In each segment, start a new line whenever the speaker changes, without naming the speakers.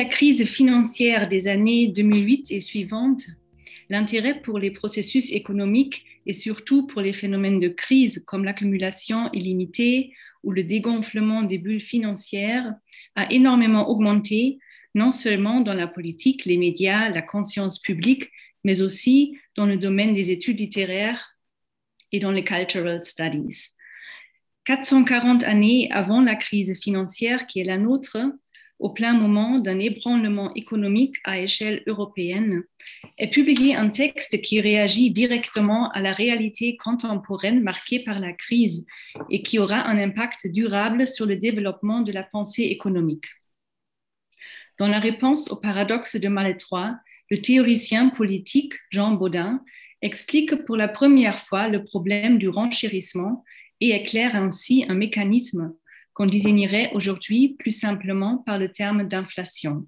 la crise financière des années 2008 et suivantes, l'intérêt pour les processus économiques et surtout pour les phénomènes de crise comme l'accumulation illimitée ou le dégonflement des bulles financières a énormément augmenté, non seulement dans la politique, les médias, la conscience publique, mais aussi dans le domaine des études littéraires et dans les cultural studies. 440 années avant la crise financière qui est la nôtre, au plein moment d'un ébranlement économique à échelle européenne, est publié un texte qui réagit directement à la réalité contemporaine marquée par la crise et qui aura un impact durable sur le développement de la pensée économique. Dans la réponse au paradoxe de Malétroit, le théoricien politique Jean Baudin explique pour la première fois le problème du renchérissement et éclaire ainsi un mécanisme qu'on désignerait aujourd'hui plus simplement par le terme d'inflation.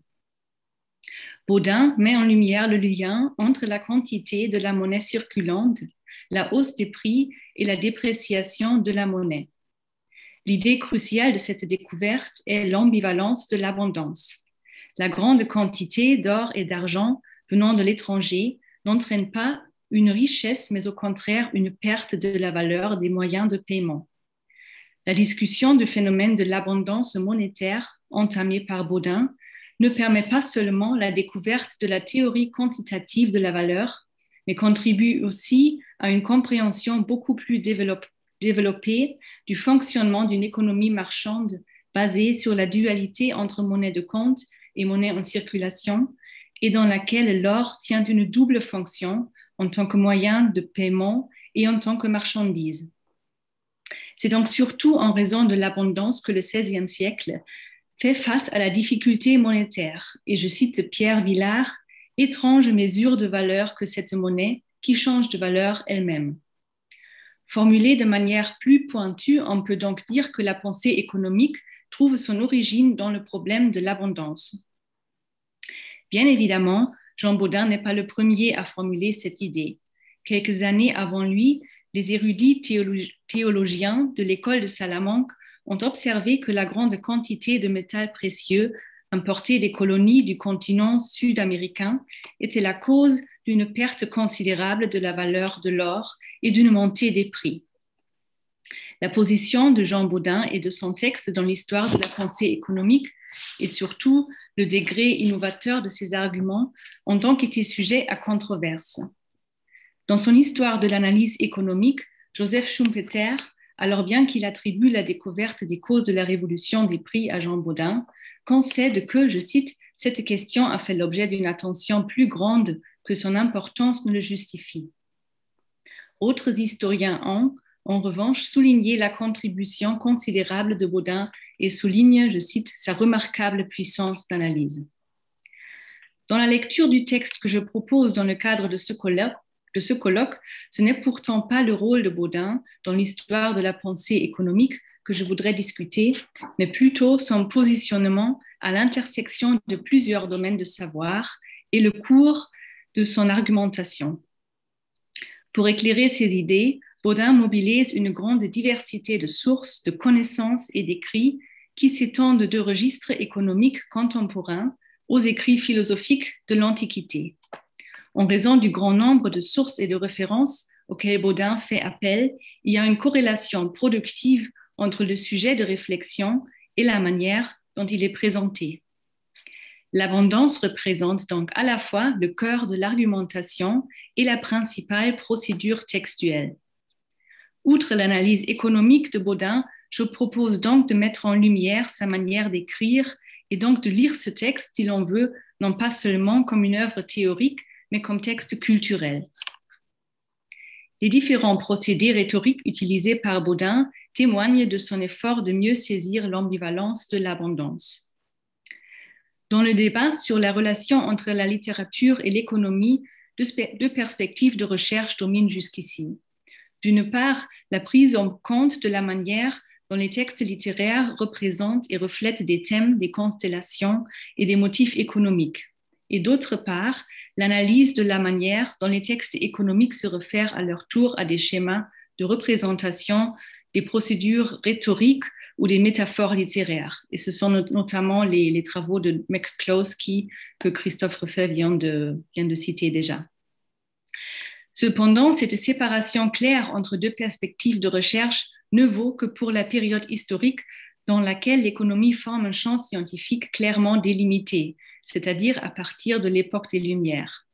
Baudin met en lumière le lien entre la quantité de la monnaie circulante, la hausse des prix et la dépréciation de la monnaie. L'idée cruciale de cette découverte est l'ambivalence de l'abondance. La grande quantité d'or et d'argent venant de l'étranger n'entraîne pas une richesse, mais au contraire une perte de la valeur des moyens de paiement. La discussion du phénomène de l'abondance monétaire entamée par Baudin ne permet pas seulement la découverte de la théorie quantitative de la valeur, mais contribue aussi à une compréhension beaucoup plus développée du fonctionnement d'une économie marchande basée sur la dualité entre monnaie de compte et monnaie en circulation, et dans laquelle l'or tient une double fonction en tant que moyen de paiement et en tant que marchandise. C'est donc surtout en raison de l'abondance que le XVIe siècle fait face à la difficulté monétaire. Et je cite Pierre Villard, étrange mesure de valeur que cette monnaie qui change de valeur elle-même. Formulée de manière plus pointue, on peut donc dire que la pensée économique trouve son origine dans le problème de l'abondance. Bien évidemment, Jean Baudin n'est pas le premier à formuler cette idée. Quelques années avant lui, les érudits théologiens de l'école de Salamanque ont observé que la grande quantité de métal précieux importés des colonies du continent sud-américain était la cause d'une perte considérable de la valeur de l'or et d'une montée des prix. La position de Jean Baudin et de son texte dans l'histoire de la pensée économique et surtout le degré innovateur de ses arguments ont donc été sujets à controverse. Dans son histoire de l'analyse économique, Joseph Schumpeter, alors bien qu'il attribue la découverte des causes de la révolution des prix à Jean Baudin, concède que, je cite, cette question a fait l'objet d'une attention plus grande que son importance ne le justifie. Autres historiens ont, en revanche, souligné la contribution considérable de Baudin et soulignent, je cite, sa remarquable puissance d'analyse. Dans la lecture du texte que je propose dans le cadre de ce colloque, de ce colloque, ce n'est pourtant pas le rôle de Baudin dans l'histoire de la pensée économique que je voudrais discuter, mais plutôt son positionnement à l'intersection de plusieurs domaines de savoir et le cours de son argumentation. Pour éclairer ses idées, Baudin mobilise une grande diversité de sources, de connaissances et d'écrits qui s'étendent de registres économiques contemporains aux écrits philosophiques de l'Antiquité. En raison du grand nombre de sources et de références auxquelles Baudin fait appel, il y a une corrélation productive entre le sujet de réflexion et la manière dont il est présenté. L'abondance représente donc à la fois le cœur de l'argumentation et la principale procédure textuelle. Outre l'analyse économique de Baudin, je propose donc de mettre en lumière sa manière d'écrire et donc de lire ce texte, si l'on veut, non pas seulement comme une œuvre théorique, mais comme texte culturel. Les différents procédés rhétoriques utilisés par Baudin témoignent de son effort de mieux saisir l'ambivalence de l'abondance. Dans le débat sur la relation entre la littérature et l'économie, deux perspectives de recherche dominent jusqu'ici. D'une part, la prise en compte de la manière dont les textes littéraires représentent et reflètent des thèmes, des constellations et des motifs économiques. Et d'autre part, l'analyse de la manière dont les textes économiques se réfèrent à leur tour à des schémas de représentation, des procédures rhétoriques ou des métaphores littéraires. Et ce sont notamment les, travaux de McCloskey que Christophe de, vient de citer déjà. Cependant, cette séparation claire entre deux perspectives de recherche ne vaut que pour la période historique dans laquelle l'économie forme un champ scientifique clairement délimité, c'est-à-dire à partir de l'époque des Lumières.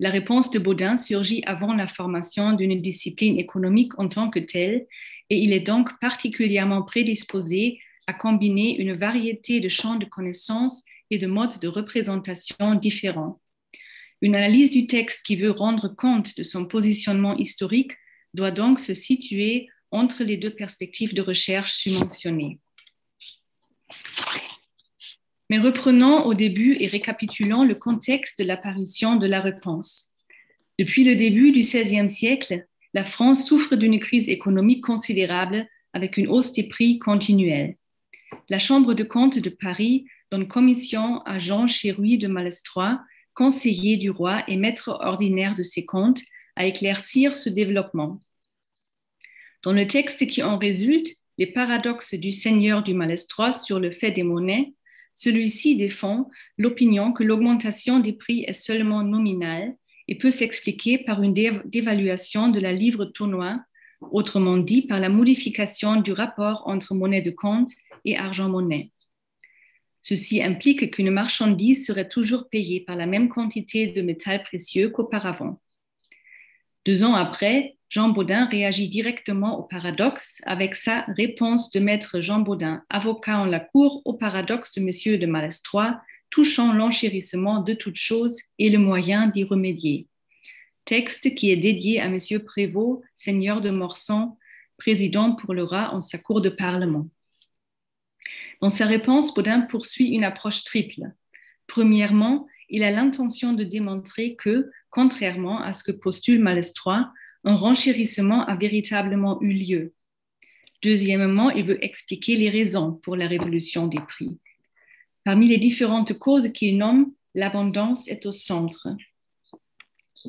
La réponse de Baudin surgit avant la formation d'une discipline économique en tant que telle, et il est donc particulièrement prédisposé à combiner une variété de champs de connaissances et de modes de représentation différents. Une analyse du texte qui veut rendre compte de son positionnement historique doit donc se situer entre les deux perspectives de recherche submentionnées. Mais reprenons au début et récapitulons le contexte de l'apparition de la réponse. Depuis le début du XVIe siècle, la France souffre d'une crise économique considérable avec une hausse des prix continuelle. La Chambre de comptes de Paris donne commission à Jean Chéruy de Malestroit, conseiller du roi et maître ordinaire de ses comptes, à éclaircir ce développement. Dans le texte qui en résulte, les paradoxes du seigneur du Malestroit sur le fait des monnaies celui-ci défend l'opinion que l'augmentation des prix est seulement nominale et peut s'expliquer par une dévaluation de la livre tournoi, autrement dit par la modification du rapport entre monnaie de compte et argent-monnaie. Ceci implique qu'une marchandise serait toujours payée par la même quantité de métal précieux qu'auparavant. Deux ans après, Jean Baudin réagit directement au paradoxe avec sa réponse de maître Jean Baudin, avocat en la cour, au paradoxe de Monsieur de Malestroit, touchant l'enchérissement de toutes choses et le moyen d'y remédier. Texte qui est dédié à Monsieur Prévost, seigneur de Morson, président pour le rat en sa cour de parlement. Dans sa réponse, Baudin poursuit une approche triple. Premièrement, il a l'intention de démontrer que, contrairement à ce que postule Malestroit, un renchérissement a véritablement eu lieu. Deuxièmement, il veut expliquer les raisons pour la révolution des prix. Parmi les différentes causes qu'il nomme, l'abondance est au centre.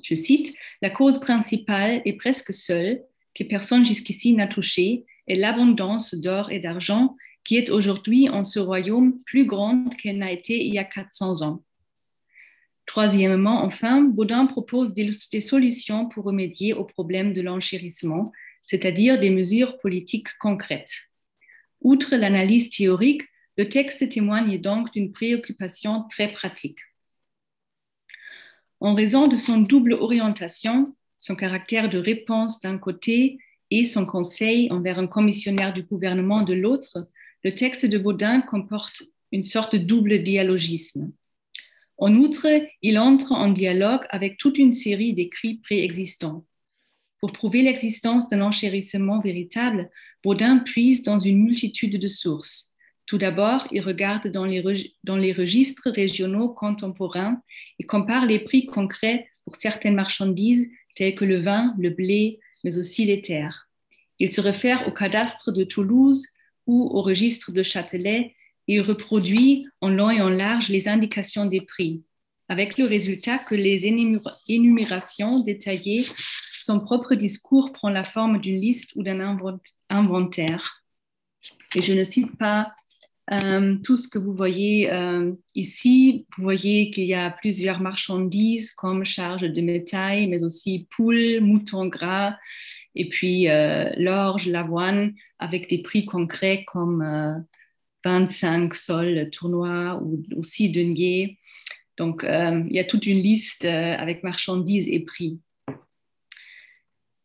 Je cite, La cause principale et presque seule, que personne jusqu'ici n'a touchée, est l'abondance d'or et d'argent qui est aujourd'hui en ce royaume plus grande qu'elle n'a été il y a 400 ans. Troisièmement, enfin, Baudin propose des, solutions pour remédier au problème de l'enchérissement, c'est-à-dire des mesures politiques concrètes. Outre l'analyse théorique, le texte témoigne donc d'une préoccupation très pratique. En raison de son double orientation, son caractère de réponse d'un côté et son conseil envers un commissionnaire du gouvernement de l'autre, le texte de Baudin comporte une sorte de double dialogisme. En outre, il entre en dialogue avec toute une série d'écrits préexistants. Pour prouver l'existence d'un enchérissement véritable, Baudin puise dans une multitude de sources. Tout d'abord, il regarde dans les, registres régionaux contemporains et compare les prix concrets pour certaines marchandises telles que le vin, le blé, mais aussi les terres. Il se réfère au cadastre de Toulouse ou au registre de Châtelet il reproduit en long et en large les indications des prix, avec le résultat que les énumérations détaillées, son propre discours prend la forme d'une liste ou d'un inventaire. Et je ne cite pas euh, tout ce que vous voyez euh, ici. Vous voyez qu'il y a plusieurs marchandises comme charge de métal, mais aussi poules, moutons gras, et puis euh, l'orge, l'avoine, avec des prix concrets comme 25 sols tournois ou aussi deniers. Donc, euh, il y a toute une liste euh, avec marchandises et prix.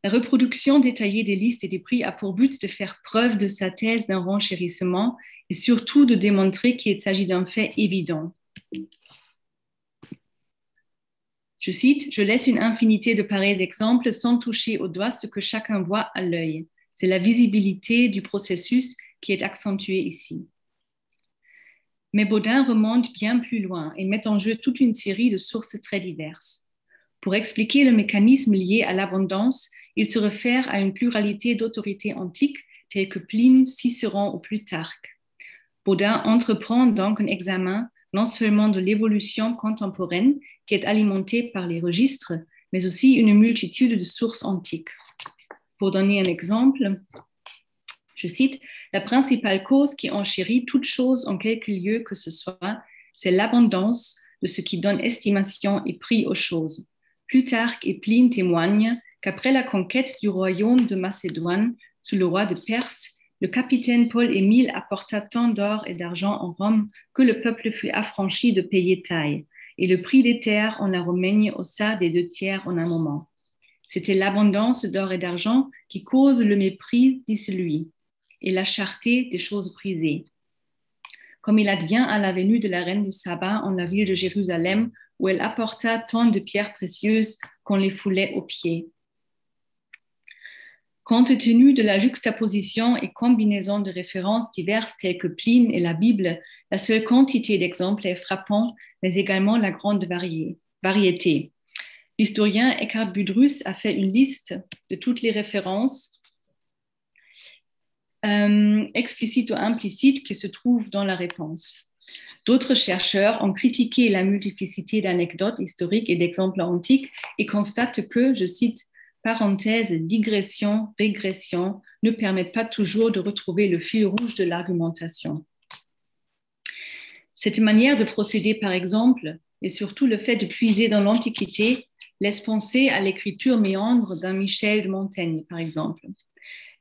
La reproduction détaillée des listes et des prix a pour but de faire preuve de sa thèse d'un renchérissement et surtout de démontrer qu'il s'agit d'un fait évident. Je cite, Je laisse une infinité de pareils exemples sans toucher au doigt ce que chacun voit à l'œil. C'est la visibilité du processus qui est accentuée ici. Mais Baudin remonte bien plus loin et met en jeu toute une série de sources très diverses. Pour expliquer le mécanisme lié à l'abondance, il se réfère à une pluralité d'autorités antiques telles que Pline, Cicéron ou Plutarque. Baudin entreprend donc un examen non seulement de l'évolution contemporaine qui est alimentée par les registres, mais aussi une multitude de sources antiques. Pour donner un exemple, Je cite, La principale cause qui enchérit toute chose en quelque lieu que ce soit, c'est l'abondance de ce qui donne estimation et prix aux choses. Plutarque et Pline témoignent qu'après la conquête du royaume de Macédoine sous le roi de Perse, le capitaine Paul Émile apporta tant d'or et d'argent en Rome que le peuple fut affranchi de payer taille, et le prix des terres en la Romagne haussa des deux tiers en un moment. C'était l'abondance d'or et d'argent qui cause le mépris de celui et la charté des choses prisées. Comme il advient à la venue de la reine de Saba en la ville de Jérusalem, où elle apporta tant de pierres précieuses qu'on les foulait aux pieds. Compte tenu de la juxtaposition et combinaison de références diverses telles que Pline et la Bible, la seule quantité d'exemples est frappante, mais également la grande variété. L'historien Eckhard Budrus a fait une liste de toutes les références euh, explicites ou implicites qui se trouvent dans la réponse. D'autres chercheurs ont critiqué la multiplicité d'anecdotes historiques et d'exemples antiques et constatent que, je cite, parenthèses, digression, régression ne permettent pas toujours de retrouver le fil rouge de l'argumentation. Cette manière de procéder, par exemple, et surtout le fait de puiser dans l'Antiquité, laisse penser à l'écriture méandre d'un Michel de Montaigne, par exemple.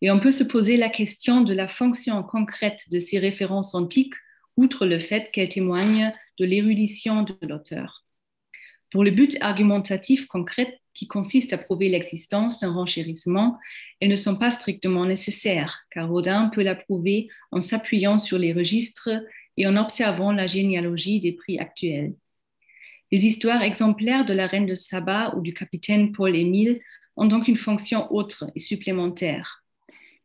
Et on peut se poser la question de la fonction concrète de ces références antiques, outre le fait qu'elles témoignent de l'érudition de l'auteur. Pour le but argumentatif concret qui consiste à prouver l'existence d'un renchérissement, elles ne sont pas strictement nécessaires, car Rodin peut la prouver en s'appuyant sur les registres et en observant la généalogie des prix actuels. Les histoires exemplaires de la reine de Saba ou du capitaine Paul-Émile ont donc une fonction autre et supplémentaire.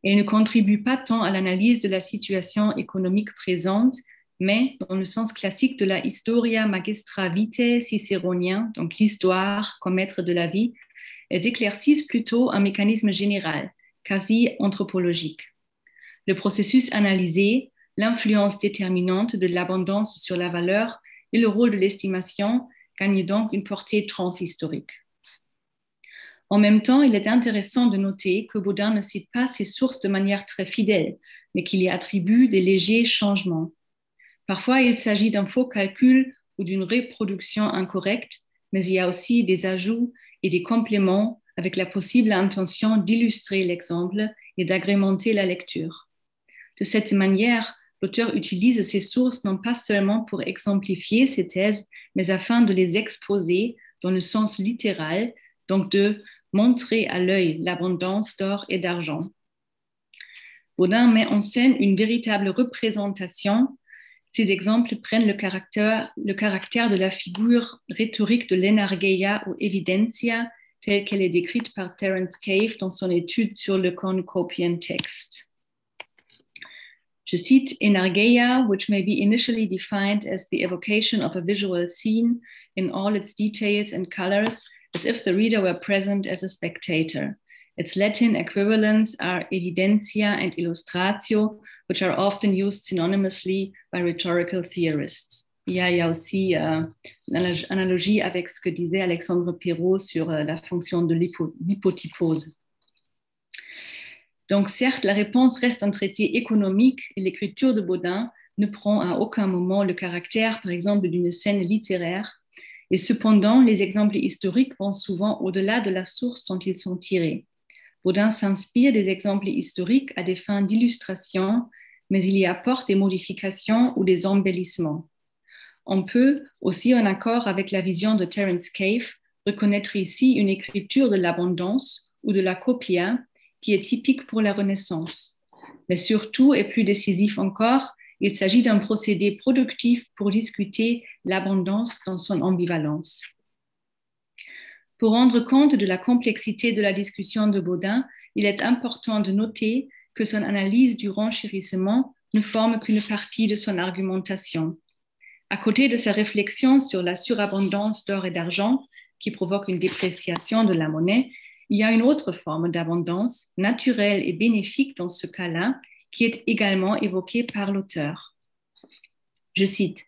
Elles ne contribuent pas tant à l'analyse de la situation économique présente, mais dans le sens classique de la historia magistra vitae cicéronien, donc l'histoire comme maître de la vie, elles éclaircissent plutôt un mécanisme général, quasi anthropologique. Le processus analysé, l'influence déterminante de l'abondance sur la valeur et le rôle de l'estimation gagnent donc une portée transhistorique. En même temps, il est intéressant de noter que Baudin ne cite pas ses sources de manière très fidèle, mais qu'il y attribue des légers changements. Parfois, il s'agit d'un faux calcul ou d'une reproduction incorrecte, mais il y a aussi des ajouts et des compléments avec la possible intention d'illustrer l'exemple et d'agrémenter la lecture. De cette manière, l'auteur utilise ces sources non pas seulement pour exemplifier ses thèses, mais afin de les exposer dans le sens littéral, donc de montrer à l'œil l'abondance d'or et d'argent. Baudin met en scène une véritable représentation ces exemples prennent le caractère, le caractère de la figure rhétorique de l'enargeia ou evidencia, telle qu'elle est décrite par Terence Cave dans son étude sur le cornucopian text. Je cite Enargeia, which may be initially defined as the evocation of a visual scene in all its details and colors, as if the reader were present as a spectator. Its Latin equivalents are evidentia and illustratio, which are often used synonymously by rhetorical theorists. Il y a, il y a aussi euh, une analogie avec ce que disait Alexandre Perrault sur euh, la fonction de l'hypotypose. Donc, certes, la réponse reste un traité économique et l'écriture de Baudin ne prend à aucun moment le caractère, par exemple, d'une scène littéraire. Et cependant, les exemples historiques vont souvent au-delà de la source dont ils sont tirés. Baudin s'inspire des exemples historiques à des fins d'illustration, mais il y apporte des modifications ou des embellissements. On peut, aussi en accord avec la vision de Terence Cave, reconnaître ici une écriture de l'abondance ou de la copia qui est typique pour la Renaissance. Mais surtout, et plus décisif encore, il s'agit d'un procédé productif pour discuter l'abondance dans son ambivalence. Pour rendre compte de la complexité de la discussion de Baudin, il est important de noter que son analyse du renchérissement ne forme qu'une partie de son argumentation. À côté de sa réflexion sur la surabondance d'or et d'argent qui provoque une dépréciation de la monnaie, il y a une autre forme d'abondance, naturelle et bénéfique dans ce cas-là, qui est également évoquée par l'auteur. Je cite,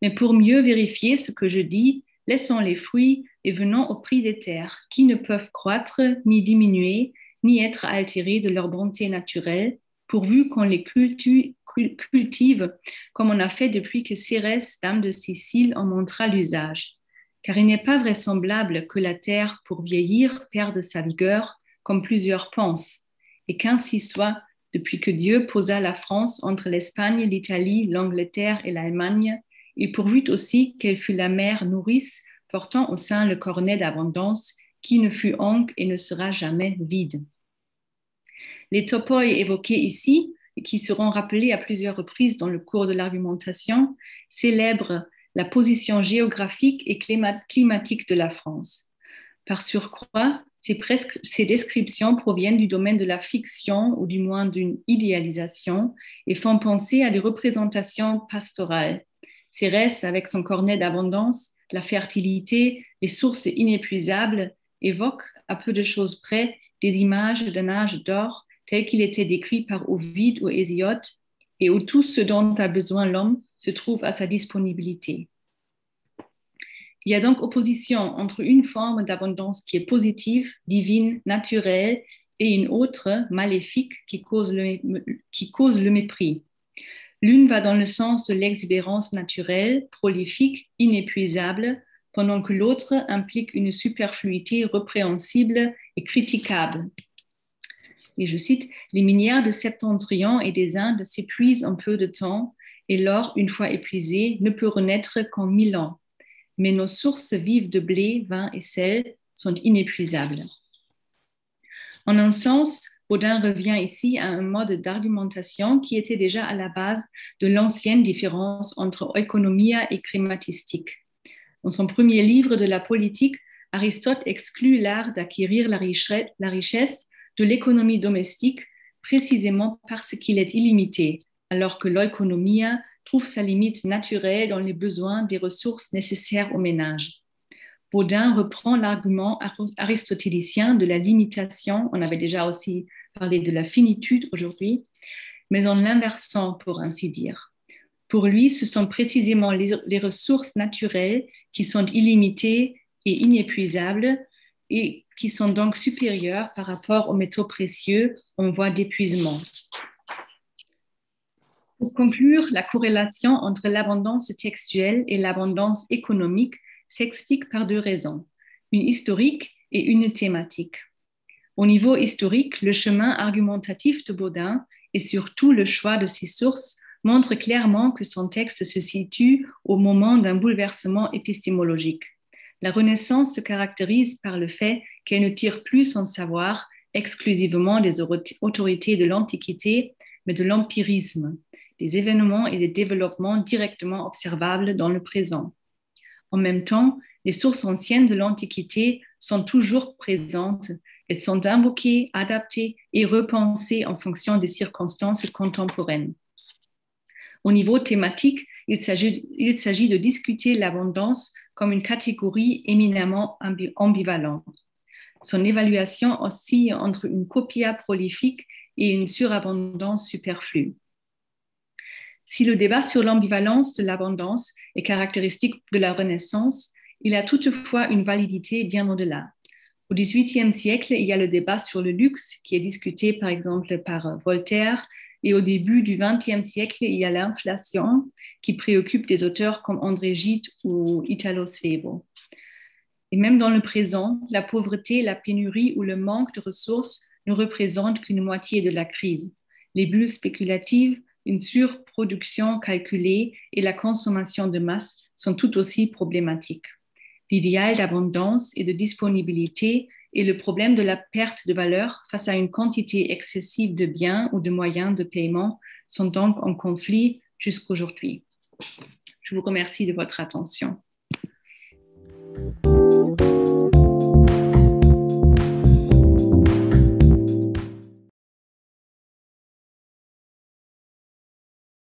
Mais pour mieux vérifier ce que je dis, laissons les fruits et venons au prix des terres, qui ne peuvent croître, ni diminuer, ni être altérés de leur bonté naturelle, pourvu qu'on les cultive comme on a fait depuis que Cérès, dame de Sicile, en montra l'usage. Car il n'est pas vraisemblable que la terre, pour vieillir, perde sa vigueur, comme plusieurs pensent, et qu'ainsi soit depuis que Dieu posa la France entre l'Espagne, l'Italie, l'Angleterre et l'Allemagne, il pourvut aussi qu'elle fût la mère nourrice portant au sein le cornet d'abondance qui ne fut oncle et ne sera jamais vide. Les topoi évoqués ici, qui seront rappelés à plusieurs reprises dans le cours de l'argumentation, célèbrent la position géographique et climatique de la France. Par surcroît, ces, descriptions proviennent du domaine de la fiction ou du moins d'une idéalisation et font penser à des représentations pastorales. Cérès, avec son cornet d'abondance, la fertilité, les sources inépuisables, évoque à peu de choses près des images d'un âge d'or tel qu'il était décrit par Ovide ou Hésiote et où tout ce dont a besoin l'homme se trouve à sa disponibilité. Il y a donc opposition entre une forme d'abondance qui est positive, divine, naturelle, et une autre, maléfique, qui cause le, mépris. L'une va dans le sens de l'exubérance naturelle, prolifique, inépuisable, pendant que l'autre implique une superfluité répréhensible et critiquable. Et je cite, Les minières de Septentrion et des Indes s'épuisent en peu de temps, et l'or, une fois épuisé, ne peut renaître qu'en mille ans. Mais nos sources vives de blé, vin et sel sont inépuisables. En un sens, Baudin revient ici à un mode d'argumentation qui était déjà à la base de l'ancienne différence entre économia et crématistique. Dans son premier livre de la politique, Aristote exclut l'art d'acquérir la richesse de l'économie domestique précisément parce qu'il est illimité, alors que l'économie trouve sa limite naturelle dans les besoins des ressources nécessaires au ménage. Baudin reprend l'argument aristotélicien de la limitation, on avait déjà aussi parlé de la finitude aujourd'hui, mais en l'inversant pour ainsi dire. Pour lui, ce sont précisément les, les ressources naturelles qui sont illimitées et inépuisables et qui sont donc supérieurs par rapport aux métaux précieux en voie d'épuisement. Pour conclure, la corrélation entre l'abondance textuelle et l'abondance économique s'explique par deux raisons, une historique et une thématique. Au niveau historique, le chemin argumentatif de Baudin et surtout le choix de ses sources montrent clairement que son texte se situe au moment d'un bouleversement épistémologique. La Renaissance se caractérise par le fait qu'elle ne tire plus son savoir exclusivement des autorités de l'Antiquité, mais de l'empirisme, des événements et des développements directement observables dans le présent. En même temps, les sources anciennes de l'Antiquité sont toujours présentes. Elles sont invoquées, adaptées et repensées en fonction des circonstances contemporaines. Au niveau thématique, il s'agit de discuter l'abondance comme une catégorie éminemment ambivalente. Son évaluation oscille entre une copia prolifique et une surabondance superflue. Si le débat sur l'ambivalence de l'abondance est caractéristique de la Renaissance, il a toutefois une validité bien au-delà. Au XVIIIe siècle, il y a le débat sur le luxe qui est discuté par exemple par Voltaire et au début du XXe siècle, il y a l'inflation qui préoccupe des auteurs comme André Gide ou Italo Svevo. Et même dans le présent, la pauvreté, la pénurie ou le manque de ressources ne représentent qu'une moitié de la crise. Les bulles spéculatives, une surproduction calculée et la consommation de masse sont tout aussi problématiques. L'idéal d'abondance et de disponibilité et le problème de la perte de valeur face à une quantité excessive de biens ou de moyens de paiement sont donc en conflit jusqu'aujourd'hui. Je vous remercie de votre attention.